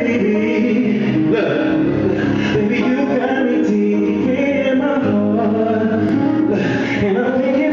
Baby, you got me deep in my heart. And I'm thinking